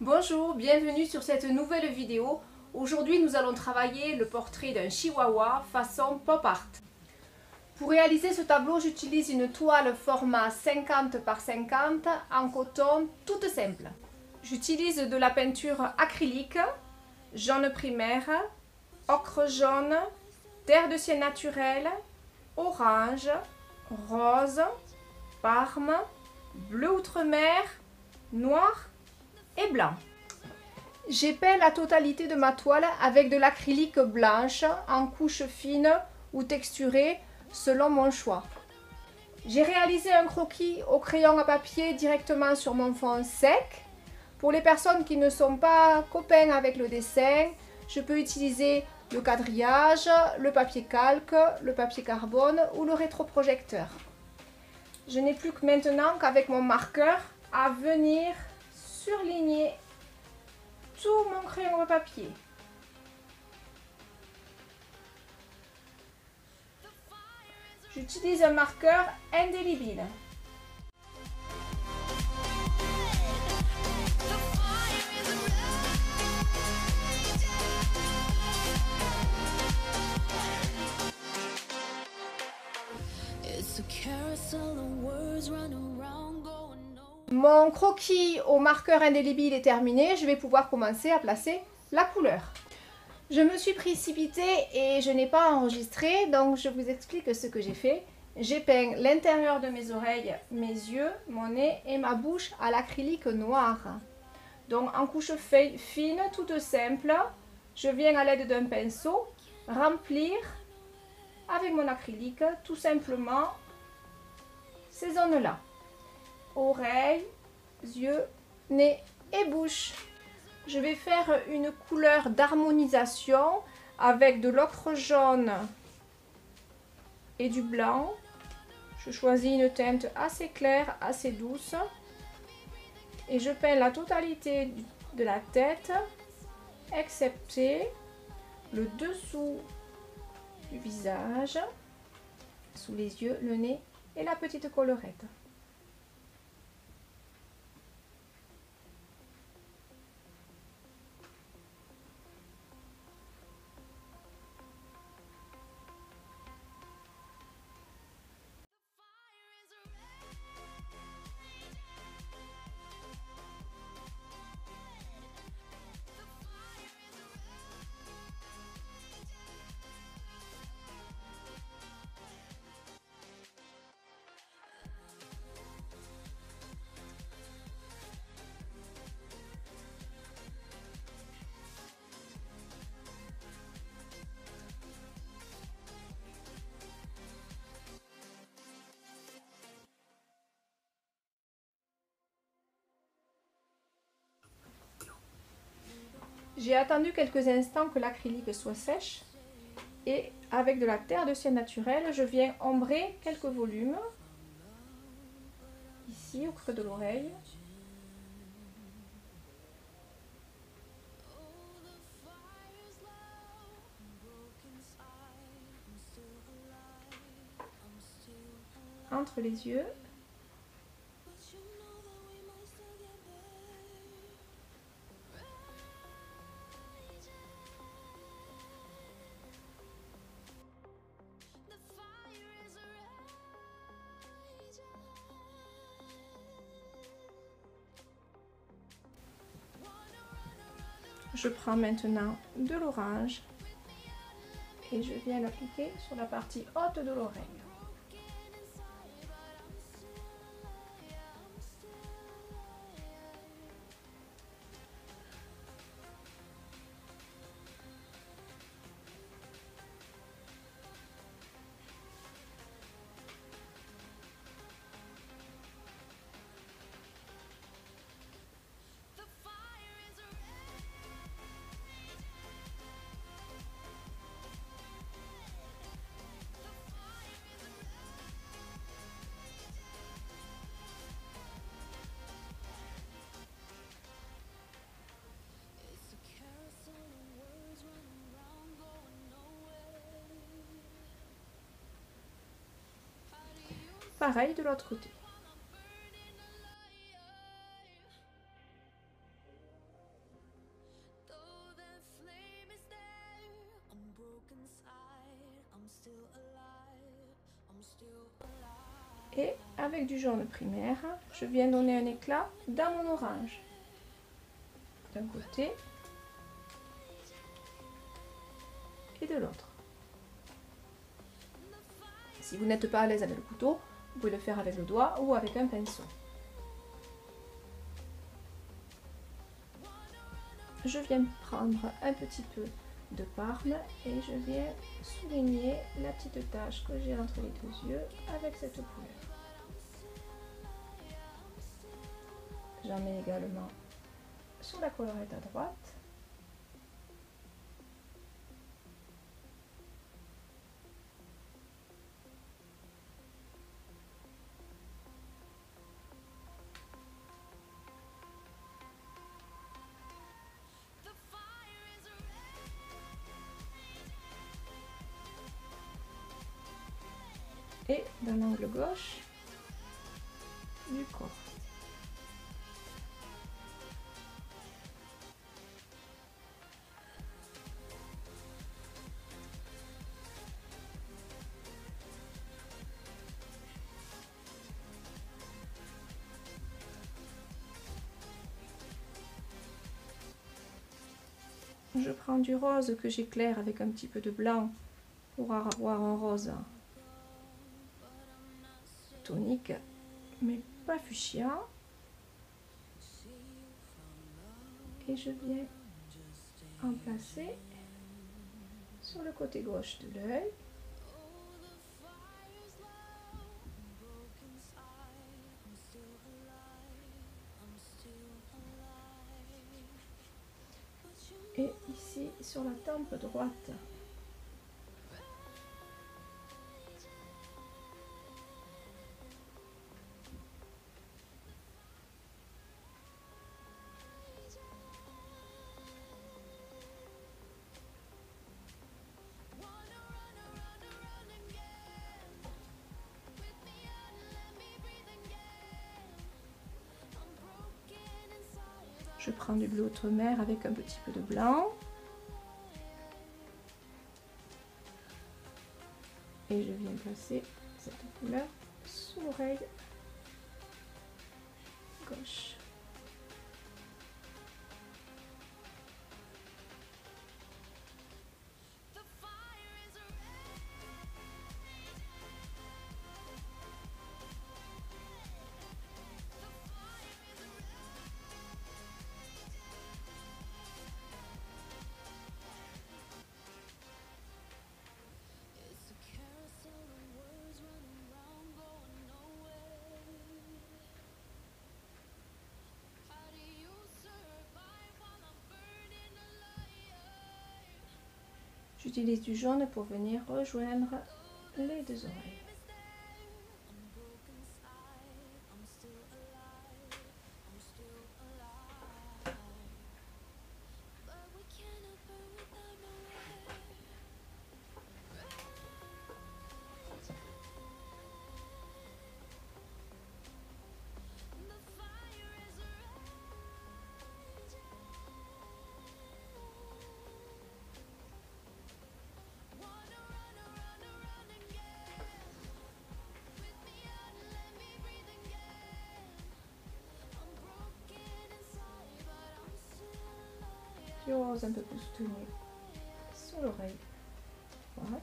Bonjour, bienvenue sur cette nouvelle vidéo. Aujourd'hui nous allons travailler le portrait d'un chihuahua façon pop art. Pour réaliser ce tableau, j'utilise une toile format 50 par 50 en coton toute simple. J'utilise de la peinture acrylique, jaune primaire, ocre jaune, terre de ciel naturel, orange, rose, parme, bleu outre-mer, noir et blanc. J'ai peint la totalité de ma toile avec de l'acrylique blanche en couche fine ou texturée selon mon choix. J'ai réalisé un croquis au crayon à papier directement sur mon fond sec. Pour les personnes qui ne sont pas copains avec le dessin, je peux utiliser le quadrillage, le papier calque, le papier carbone ou le rétroprojecteur. Je n'ai plus que maintenant qu'avec mon marqueur à venir surligner tout mon crayon à papier. J'utilise un marqueur indélébile. Mon croquis au marqueur indélébile est terminé, je vais pouvoir commencer à placer la couleur. Je me suis précipitée et je n'ai pas enregistré, donc je vous explique ce que j'ai fait. J'ai peint l'intérieur de mes oreilles, mes yeux, mon nez et ma bouche à l'acrylique noir. Donc en couche fine, toute simple, je viens à l'aide d'un pinceau remplir avec mon acrylique tout simplement zones-là. Oreilles, yeux, nez et bouche. Je vais faire une couleur d'harmonisation avec de l'ocre jaune et du blanc. Je choisis une teinte assez claire, assez douce. Et je peins la totalité de la tête, excepté le dessous du visage, sous les yeux, le nez et la petite collerette. J'ai attendu quelques instants que l'acrylique soit sèche et avec de la terre de ciel naturelle, je viens ombrer quelques volumes ici au creux de l'oreille. Entre les yeux. Je prends maintenant de l'orange et je viens l'appliquer sur la partie haute de l'oreille. pareil de l'autre côté. Et avec du jaune primaire, je viens donner un éclat dans mon orange. D'un côté et de l'autre. Si vous n'êtes pas à l'aise avec le couteau, vous pouvez le faire avec le doigt ou avec un pinceau. Je viens prendre un petit peu de parme et je viens souligner la petite tache que j'ai entre les deux yeux avec cette couleur. J'en mets également sur la collerette à droite. Je prends du rose que j'éclaire avec un petit peu de blanc pour avoir un rose tonique, mais pas fuchsia. Et je viens en placer sur le côté gauche de l'œil. Sur la tempe droite. Je prends du bleu outre-mer avec un petit peu de blanc. Et je viens placer cette couleur sous l'oreille gauche. J'utilise du jaune pour venir rejoindre les deux oreilles. Un peu plus soutenu sur l'oreille droite.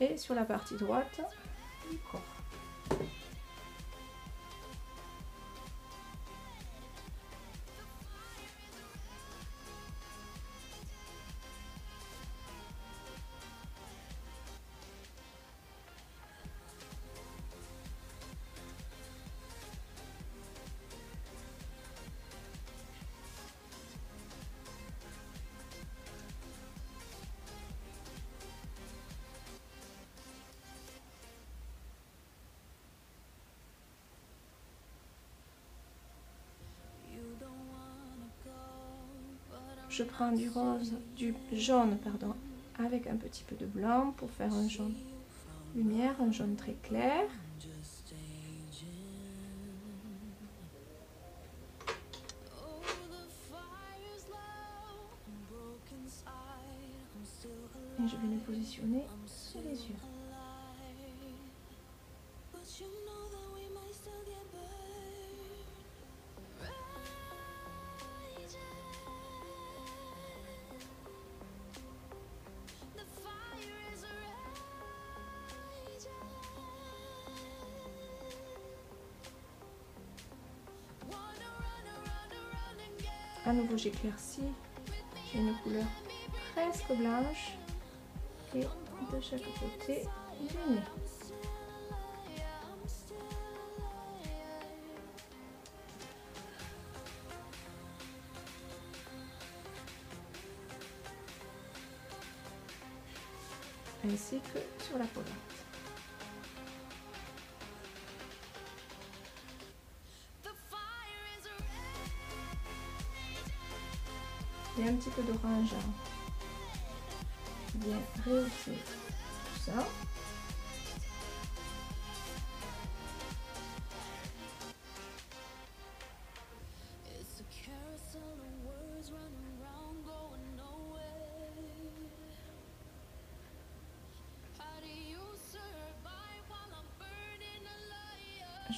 Et sur la partie droite du corps. Je prends du rose, du jaune, pardon, avec un petit peu de blanc pour faire un jaune lumière, un jaune très clair. Et je vais le positionner sur les yeux. Nouveau, j'éclaircis. J'ai une couleur presque blanche. Et de chaque côté du nez. ainsi que sur la peau d'orange bien ça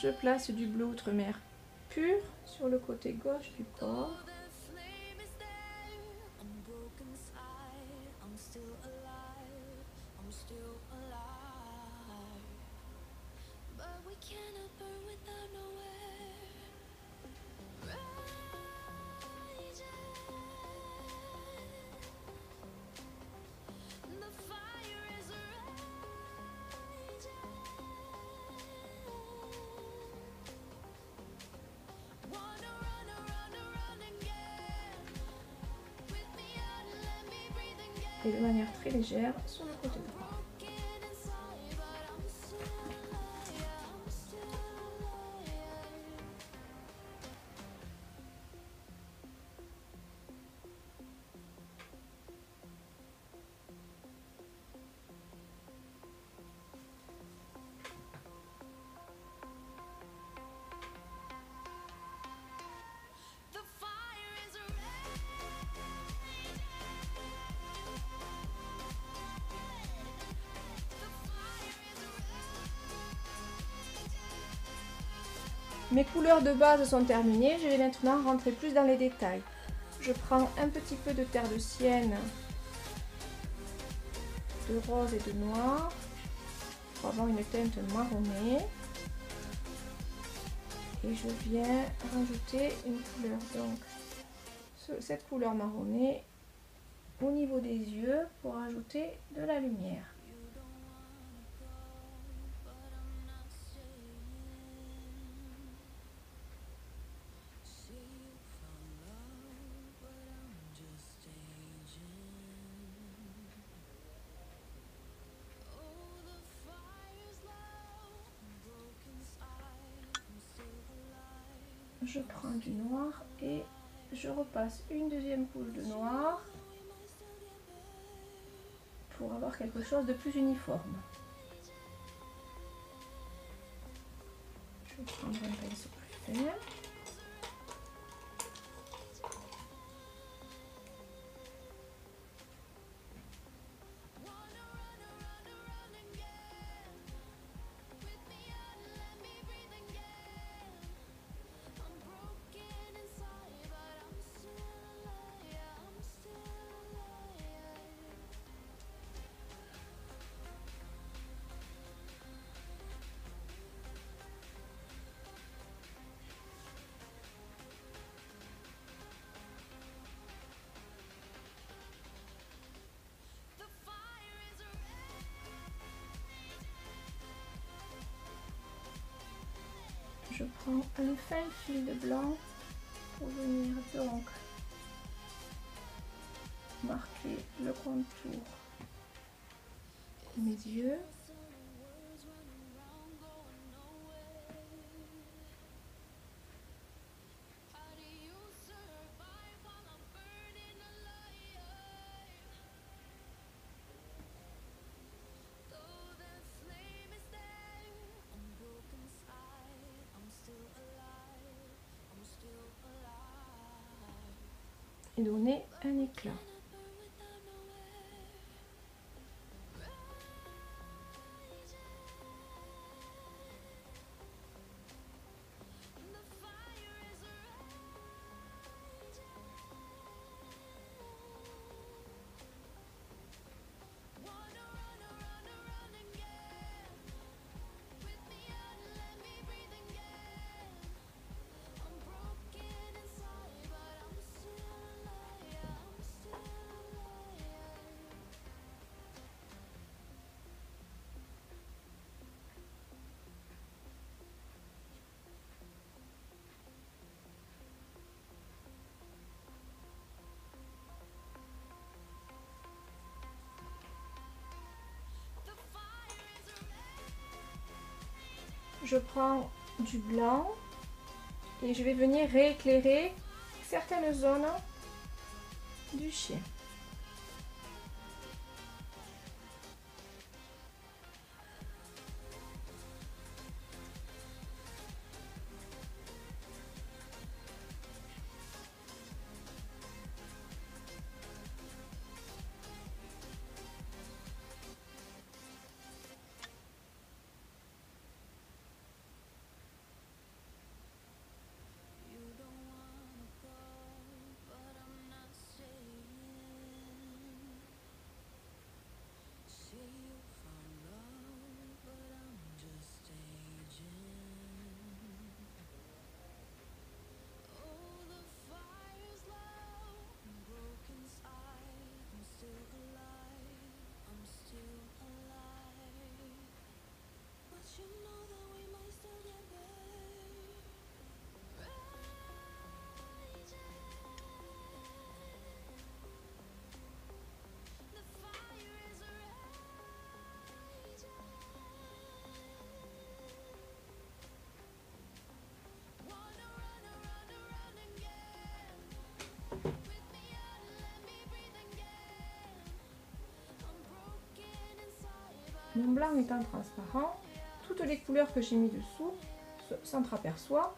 Je place du bleu outre-mer pur sur le côté gauche du corps. Sur le côté droit. Mes couleurs de base sont terminées, je vais maintenant rentrer plus dans les détails. Je prends un petit peu de terre de sienne, de rose et de noir, pour avoir une teinte marronnée. Et je viens rajouter une couleur, donc cette couleur marronnée au niveau des yeux pour ajouter de la lumière. Du noir et je repasse une deuxième couche de noir pour avoir quelque chose de plus uniforme. Je vais prendre un pinceau plus fin. Je prends un fin fil de blanc pour venir donc marquer le contour. De mes yeux et donner un éclat. Je prends du blanc et je vais venir rééclairer certaines zones du chien. Mon blanc étant transparent, toutes les couleurs que j'ai mis dessous s'entreaperçoivent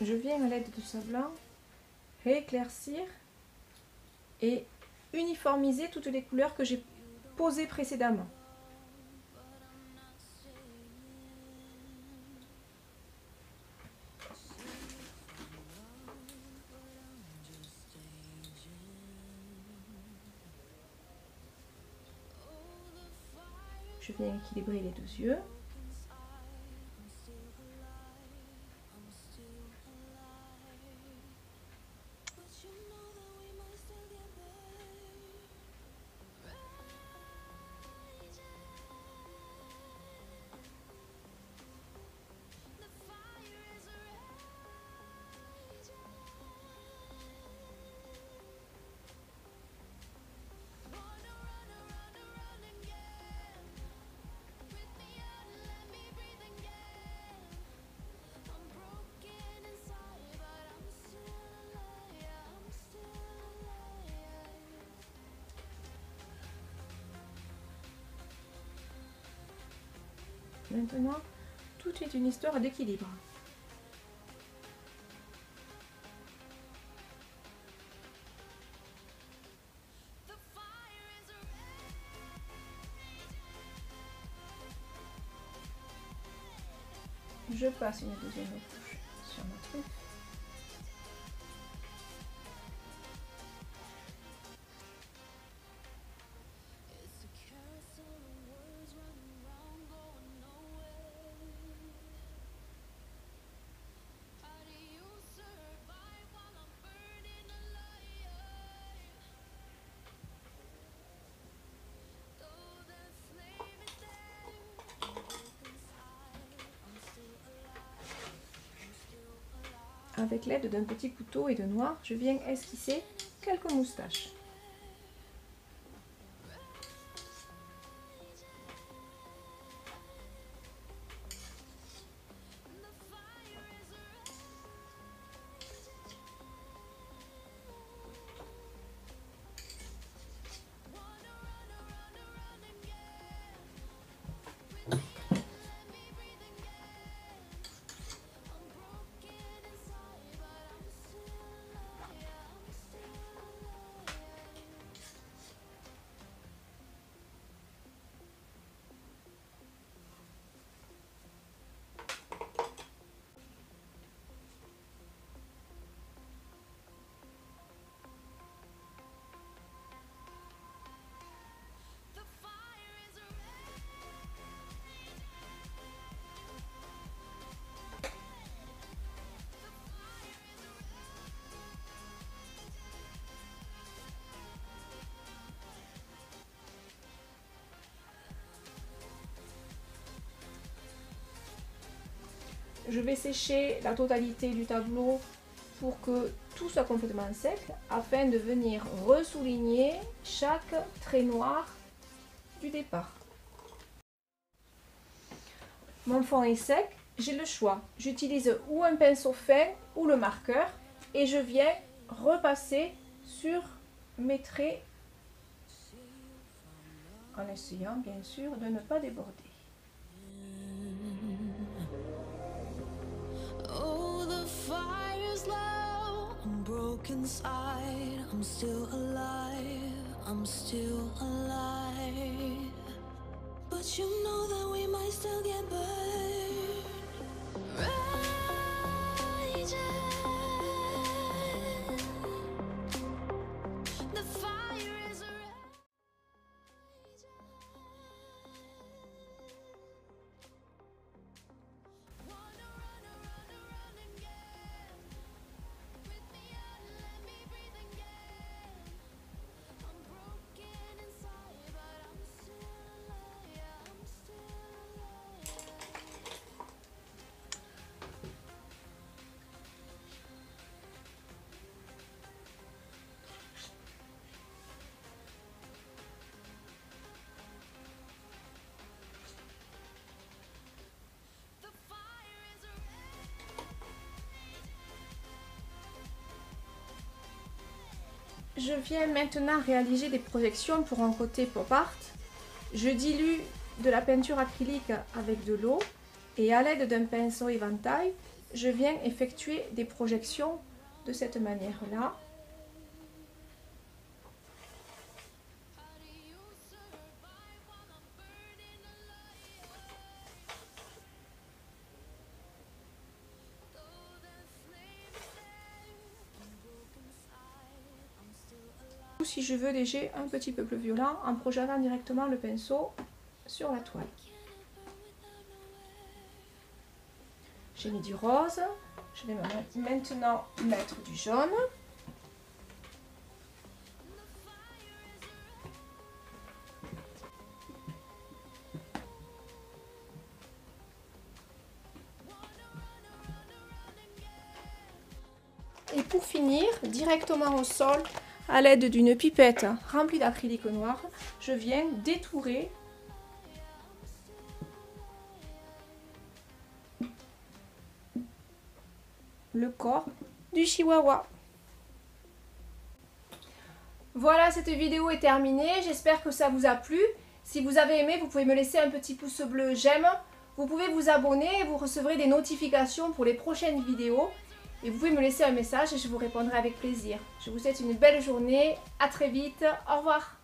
je viens à l'aide de ce blanc rééclaircir et uniformiser toutes les couleurs que j'ai posées précédemment. Je viens équilibrer les deux yeux. Maintenant, tout est une histoire d'équilibre. Je passe une deuxième couche Avec l'aide d'un petit couteau et de noir, je viens esquisser quelques moustaches. Je vais sécher la totalité du tableau pour que tout soit complètement sec afin de venir ressouligner chaque trait noir du départ. Mon fond est sec, j'ai le choix. J'utilise ou un pinceau fin ou le marqueur et je viens repasser sur mes traits en essayant bien sûr de ne pas déborder. Oh, inside. I'm broken inside. I'm still alive, I'm still alive. But you know that we might still get burned. Je viens maintenant réaliser des projections pour un côté pop art. Je dilue de la peinture acrylique avec de l'eau et à l'aide d'un pinceau éventail, je viens effectuer des projections de cette manière-là. Je veux léger un petit peu plus violent en projetant directement le pinceau sur la toile. J'ai mis du rose. Je vais maintenant mettre du jaune. Et pour finir, directement au sol, à l'aide d'une pipette remplie d'acrylique noir, je viens détourer le corps du chihuahua. Voilà, cette vidéo est terminée. J'espère que ça vous a plu. Si vous avez aimé, vous pouvez me laisser un petit pouce bleu j'aime. Vous pouvez vous abonner et vous recevrez des notifications pour les prochaines vidéos. Et vous pouvez me laisser un message et je vous répondrai avec plaisir. Je vous souhaite une belle journée. À très vite. Au revoir.